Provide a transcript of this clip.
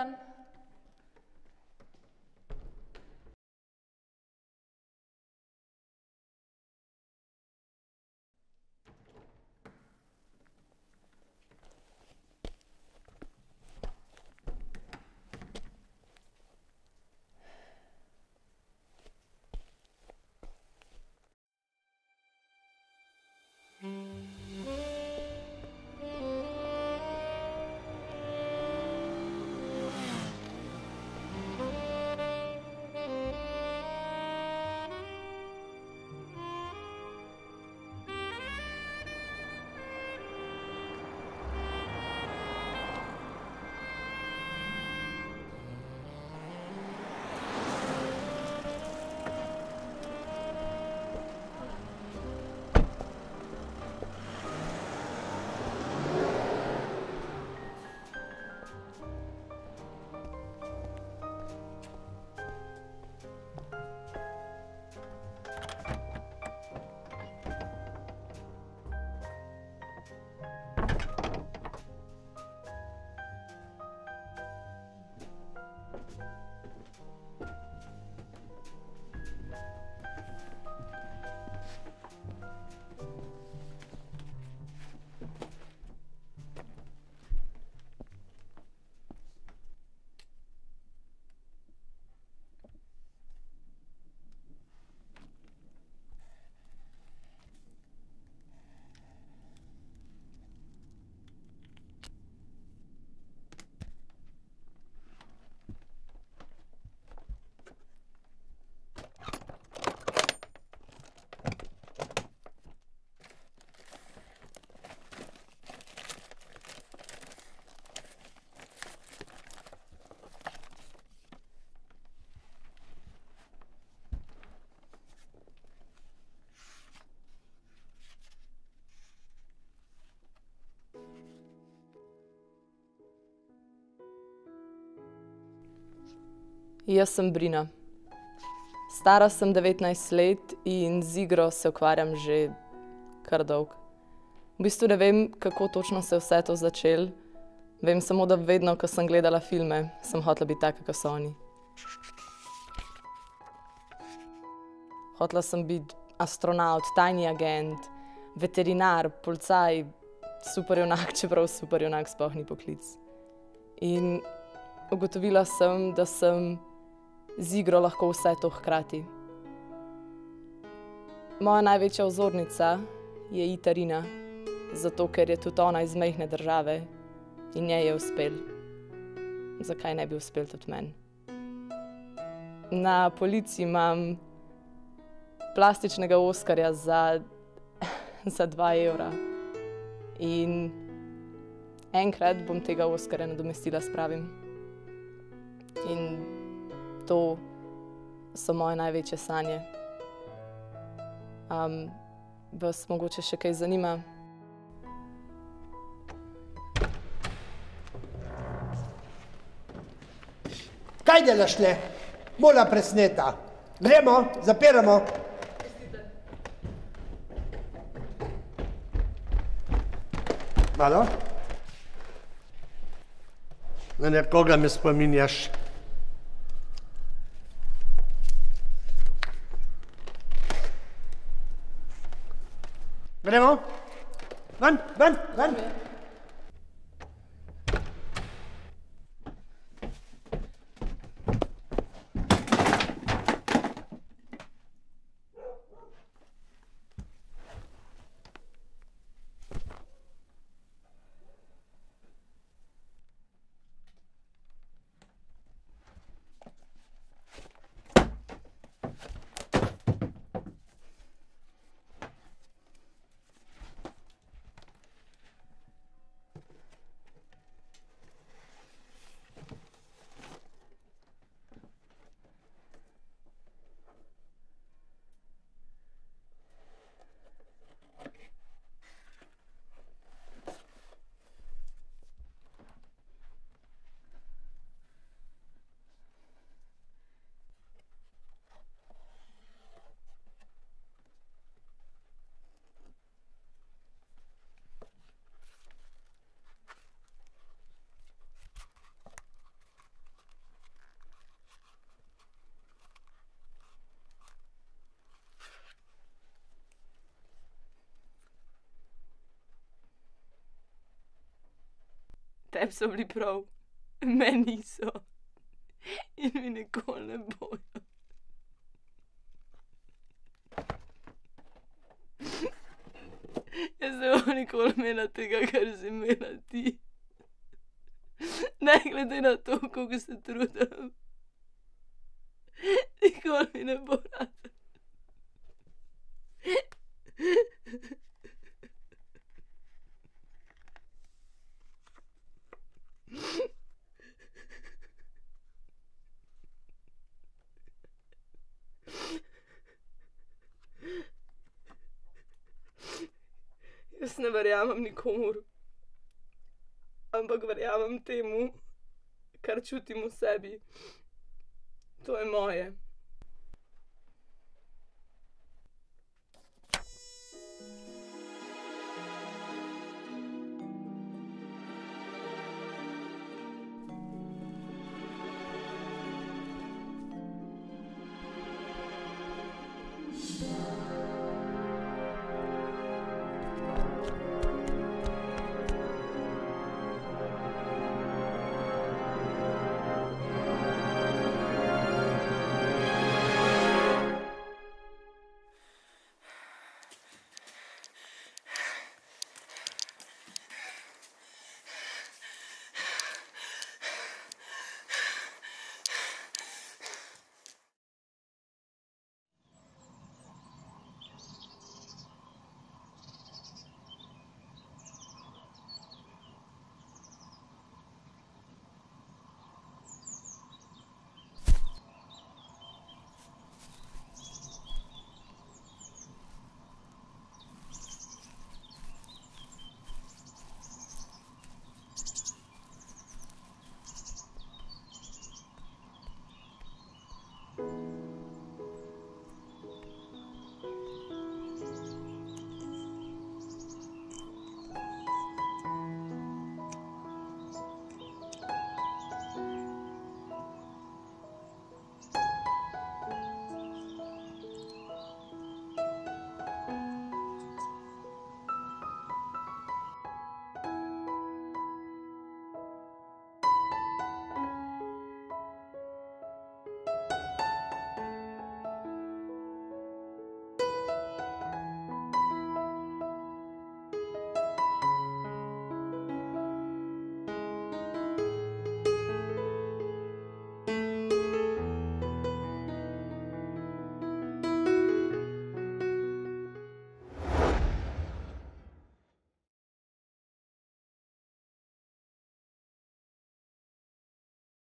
done. Jaz sem Brina. Stara sem devetnajst let in z igro se ukvarjam že kar dolgo. V bistvu ne vem, kako točno se je vse to začelo. Vem samo, da vedno, ko sem gledala filme, sem hotela biti taka, ke so oni. Hotela sem biti astronavt, tajni agent, veterinar, policaj, superjunak, čeprav superjunak sploh ni poklic. In ugotovila sem, da sem z igro lahko vse to hkrati. Moja največja vzornica je Ita Rina, zato ker je tudi ona iz majhne države in njej je uspelo. Zakaj ne bi uspelo tudi meni? Na polici imam plastičnega oskarja za, za dva evra. In enkrat bom tega oskarja nadomestila s pravim. In to so moje največje sanje. vas mogoče še kaj zanima? Kaj delaš tule? Mola presneta. Gremo, zapiramo. Malo. Na nekoga me spominjaš. Venez, bon Van, Van, Van tebi so bili prav, meni niso. In mi nikoli ne bojo. Jaz ne bom nikoli imela tega, kar si imela ti. Ne glede na to, koliko se trudim. Nikoli mi ne bo rado. Jaz ne verjamem nikomur, ampak verjamem temu, kar čutim v sebi. To je moje.